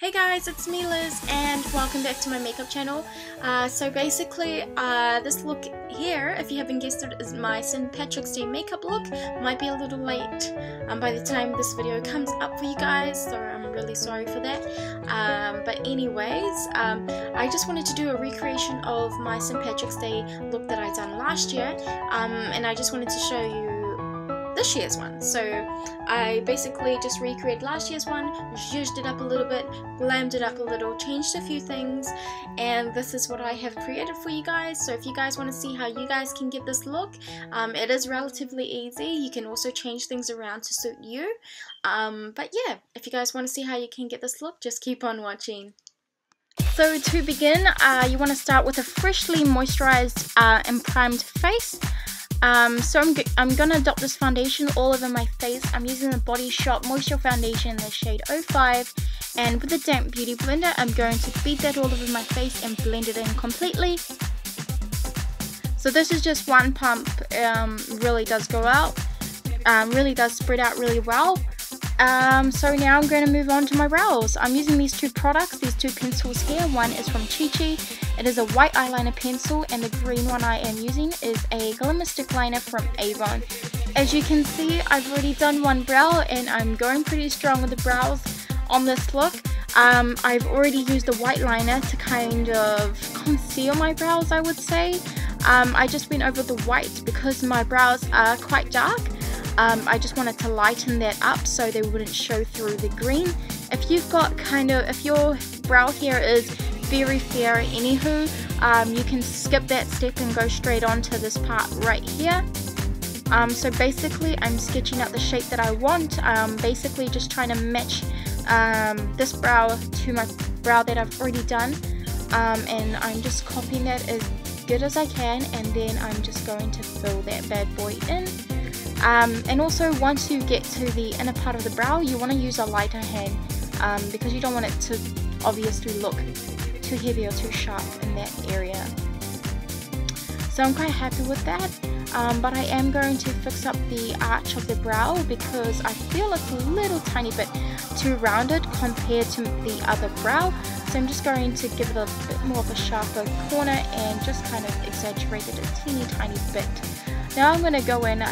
Hey guys, it's me Liz and welcome back to my makeup channel. Uh, so basically, uh, this look here, if you haven't guessed it, is my St. Patrick's Day makeup look. Might be a little late um, by the time this video comes up for you guys, so I'm really sorry for that. Um, but anyways, um, I just wanted to do a recreation of my St. Patrick's Day look that I done last year, um, and I just wanted to show you this year's one. So I basically just recreated last year's one, zhuzhed it up a little bit, glammed it up a little, changed a few things, and this is what I have created for you guys. So if you guys want to see how you guys can get this look, um, it is relatively easy. You can also change things around to suit you. Um, but yeah, if you guys want to see how you can get this look, just keep on watching. So to begin, uh, you want to start with a freshly moisturized uh, and primed face. Um, so I'm, I'm gonna adopt this foundation all over my face. I'm using the Body Shop Moisture Foundation in the shade 05 and with the damp beauty blender I'm going to beat that all over my face and blend it in completely. So this is just one pump, um, really does go out, um, really does spread out really well. Um, so now I'm going to move on to my brows. I'm using these two products, these two pencils here. One is from Chi Chi. It is a white eyeliner pencil and the green one I am using is a Glimmerstick liner from Avon. As you can see, I've already done one brow and I'm going pretty strong with the brows on this look. Um, I've already used the white liner to kind of conceal my brows, I would say. Um, I just went over the white because my brows are quite dark. Um, I just wanted to lighten that up so they wouldn't show through the green. If you've got kind of, if your brow hair is very fair anywho, um, you can skip that step and go straight on to this part right here. Um, so basically I'm sketching out the shape that I want, um, basically just trying to match um, this brow to my brow that I've already done um, and I'm just copying that as good as I can and then I'm just going to fill that bad boy in. Um, and also once you get to the inner part of the brow you want to use a lighter hand um, because you don't want it to obviously look too heavy or too sharp in that area. So I'm quite happy with that um, but I am going to fix up the arch of the brow because I feel it's a little tiny bit too rounded compared to the other brow so I'm just going to give it a bit more of a sharper corner and just kind of exaggerate it a teeny tiny bit. Now I'm going to go in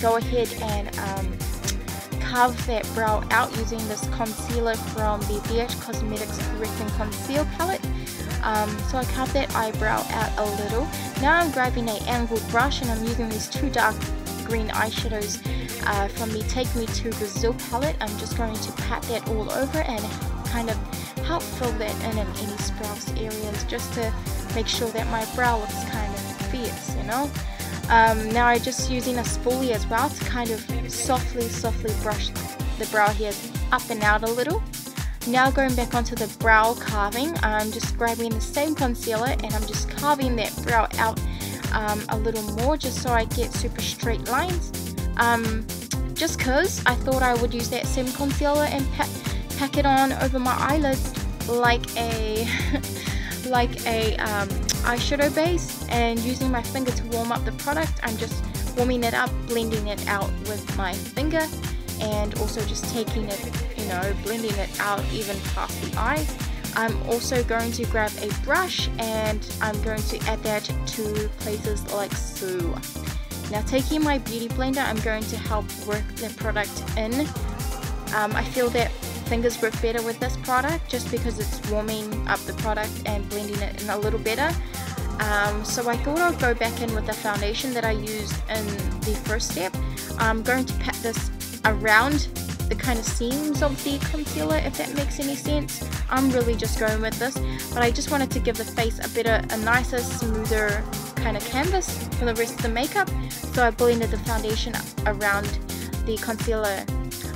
go ahead and um, carve that brow out using this concealer from the BH Cosmetics Correct and Conceal palette. Um, so I carved that eyebrow out a little. Now I'm grabbing an angled brush and I'm using these two dark green eyeshadows uh, from the Take Me to Brazil palette. I'm just going to pat that all over and kind of help fill that in in any sprouse areas just to make sure that my brow looks kind of fierce, you know. Um, now I'm just using a spoolie as well to kind of softly, softly brush the brow hairs up and out a little. Now going back onto the brow carving, I'm just grabbing the same concealer and I'm just carving that brow out um, a little more just so I get super straight lines. Um, just cause I thought I would use that same concealer and pack, pack it on over my eyelids like a like a um, eyeshadow base and using my finger to warm up the product I'm just warming it up blending it out with my finger and also just taking it you know blending it out even past the eye I'm also going to grab a brush and I'm going to add that to places like so now taking my beauty blender I'm going to help work the product in um, I feel that fingers work better with this product just because it's warming up the product and blending it in a little better. Um, so I thought I'd go back in with the foundation that I used in the first step. I'm going to pat this around the kind of seams of the concealer if that makes any sense. I'm really just going with this but I just wanted to give the face a better, a nicer, smoother kind of canvas for the rest of the makeup so I blended the foundation around the concealer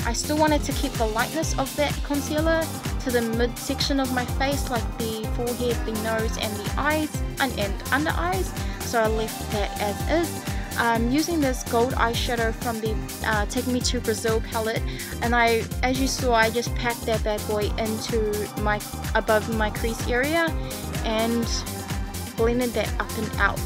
I still wanted to keep the lightness of that concealer to the midsection of my face like the forehead, the nose and the eyes and, and under eyes so I left that as is. I'm using this gold eyeshadow from the uh, Take Me to Brazil palette and I as you saw I just packed that bad boy into my above my crease area and blended that up and out.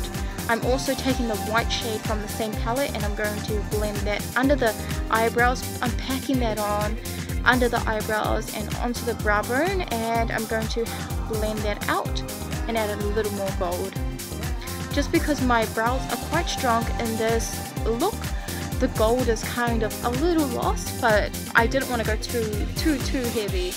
I'm also taking the white shade from the same palette and I'm going to blend that under the eyebrows. I'm packing that on under the eyebrows and onto the brow bone and I'm going to blend that out and add a little more gold. Just because my brows are quite strong in this look, the gold is kind of a little lost, but I didn't want to go too, too, too heavy.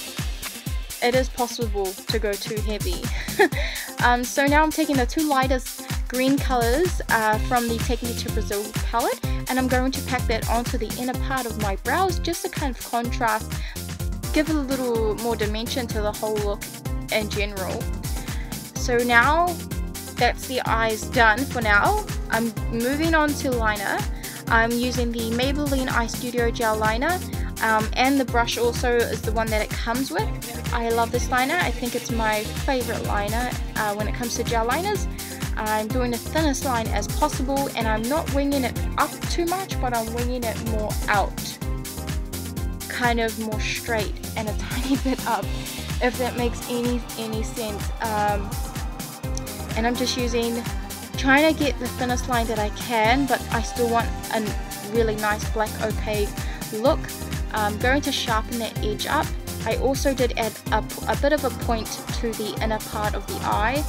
It is possible to go too heavy. um, so now I'm taking the two lightest green colors uh, from the Take Me to Brazil palette and I'm going to pack that onto the inner part of my brows just to kind of contrast, give a little more dimension to the whole look in general. So now that's the eyes done for now. I'm moving on to liner. I'm using the Maybelline Eye Studio Gel Liner um, and the brush also is the one that it comes with. I love this liner. I think it's my favorite liner uh, when it comes to gel liners. I'm doing the thinnest line as possible and I'm not winging it up too much but I'm winging it more out kind of more straight and a tiny bit up if that makes any any sense um, and I'm just using trying to get the thinnest line that I can but I still want a really nice black opaque look I'm going to sharpen that edge up I also did add a, a bit of a point to the inner part of the eye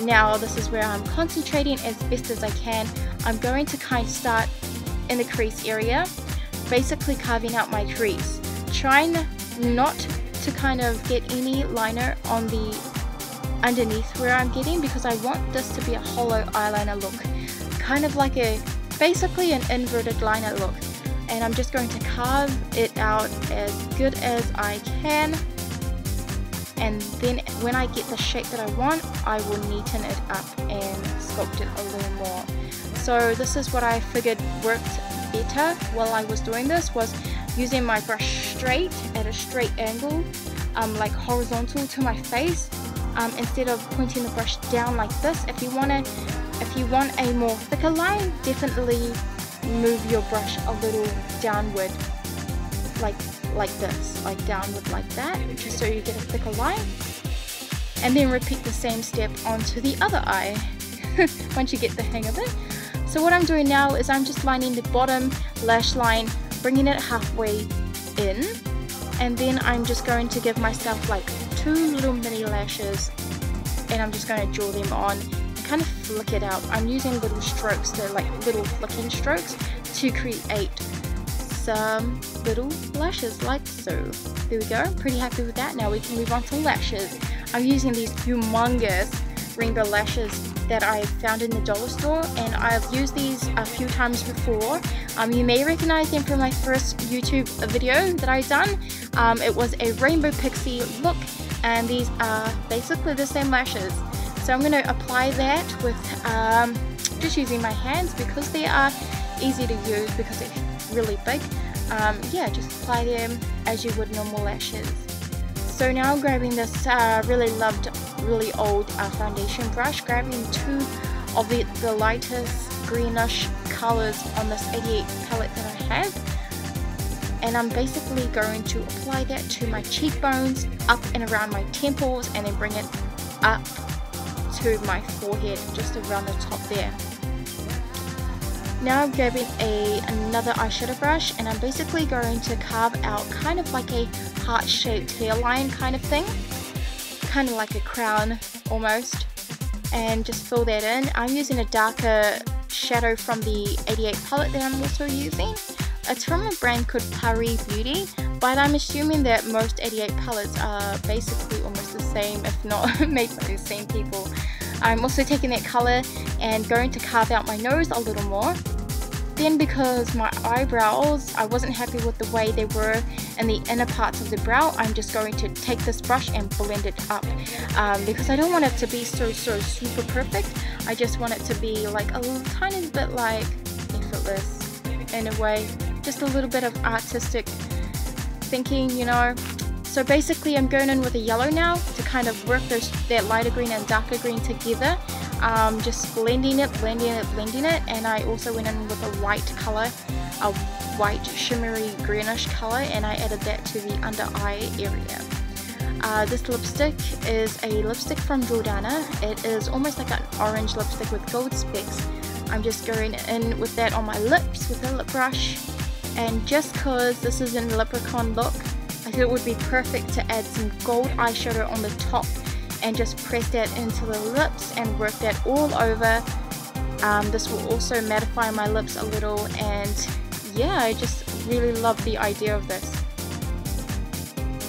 now this is where I'm concentrating as best as I can. I'm going to kind of start in the crease area, basically carving out my crease. Trying not to kind of get any liner on the underneath where I'm getting because I want this to be a hollow eyeliner look. Kind of like a, basically an inverted liner look. And I'm just going to carve it out as good as I can and then when I get the shape that I want I will neaten it up and sculpt it a little more so this is what I figured worked better while I was doing this was using my brush straight at a straight angle um, like horizontal to my face um, instead of pointing the brush down like this if you want if you want a more thicker line definitely move your brush a little downward like like this, like downward like that, just so you get a thicker line. And then repeat the same step onto the other eye, once you get the hang of it. So what I'm doing now is I'm just lining the bottom lash line, bringing it halfway in, and then I'm just going to give myself like two little mini lashes, and I'm just going to draw them on and kind of flick it out. I'm using little strokes, to like little flicking strokes to create some little lashes like so. There we go, pretty happy with that. Now we can move on to lashes. I'm using these humongous rainbow lashes that I found in the dollar store and I've used these a few times before. Um, you may recognize them from my first YouTube video that I done. Um, it was a rainbow pixie look and these are basically the same lashes. So I'm going to apply that with um, just using my hands because they are easy to use because they're really big. Um, yeah, just apply them as you would normal lashes. So now I'm grabbing this uh, really loved, really old uh, foundation brush, grabbing two of the, the lightest greenish colors on this 88 palette that I have. And I'm basically going to apply that to my cheekbones, up and around my temples, and then bring it up to my forehead, just around the top there. Now I'm grabbing a another eyeshadow brush and I'm basically going to carve out kind of like a heart-shaped hairline kind of thing. Kind of like a crown almost. And just fill that in. I'm using a darker shadow from the 88 palette that I'm also using. It's from a brand called Pari Beauty, but I'm assuming that most 88 palettes are basically almost the same, if not made by the same people. I'm also taking that colour and going to carve out my nose a little more. Then because my eyebrows, I wasn't happy with the way they were in the inner parts of the brow, I'm just going to take this brush and blend it up. Um, because I don't want it to be so, so super perfect. I just want it to be like a little tiny bit like effortless in a way. Just a little bit of artistic thinking, you know. So basically I'm going in with a yellow now to kind of work those, that lighter green and darker green together. Um, just blending it, blending it, blending it. And I also went in with a white color, a white shimmery greenish color and I added that to the under eye area. Uh, this lipstick is a lipstick from Jordana. It is almost like an orange lipstick with gold specks. I'm just going in with that on my lips with a lip brush. And just cause this is in leprechaun look, I thought it would be perfect to add some gold eyeshadow on the top and just press that into the lips and work that all over. Um, this will also mattify my lips a little and yeah, I just really love the idea of this.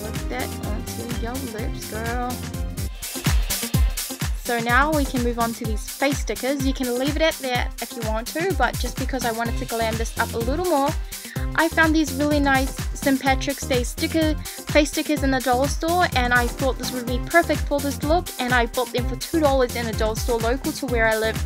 Work that onto your lips, girl. So now we can move on to these face stickers. You can leave it at that if you want to, but just because I wanted to glam this up a little more, I found these really nice St. Patrick's Day sticker face stickers in the dollar store and I thought this would be perfect for this look and I bought them for $2 in a dollar store local to where I live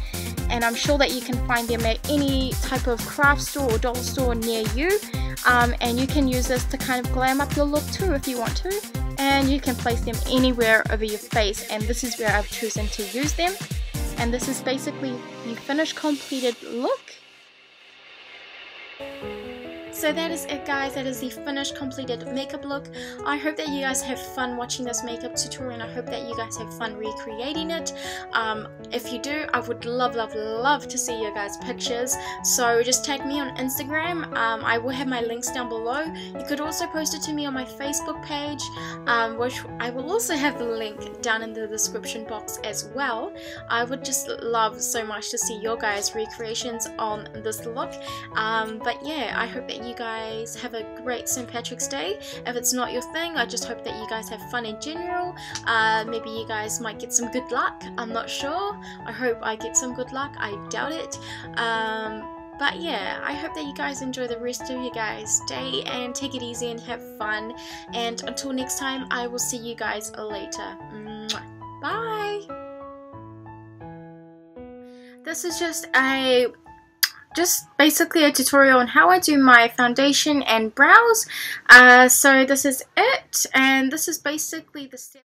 and I'm sure that you can find them at any type of craft store or dollar store near you um, and you can use this to kind of glam up your look too if you want to and you can place them anywhere over your face and this is where I've chosen to use them and this is basically the finished completed look so that is it guys, that is the finished completed makeup look. I hope that you guys have fun watching this makeup tutorial and I hope that you guys have fun recreating it. Um, if you do, I would love, love, love to see your guys' pictures. So just tag me on Instagram. Um, I will have my links down below. You could also post it to me on my Facebook page, um, which I will also have the link down in the description box as well. I would just love so much to see your guys' recreations on this look. Um, but yeah, I hope that you you guys have a great St. Patrick's Day. If it's not your thing, I just hope that you guys have fun in general. Uh, maybe you guys might get some good luck. I'm not sure. I hope I get some good luck. I doubt it. Um, but yeah, I hope that you guys enjoy the rest of your guys' day and take it easy and have fun. And until next time, I will see you guys later. Bye! This is just a just basically a tutorial on how I do my foundation and brows. Uh, so this is it and this is basically the step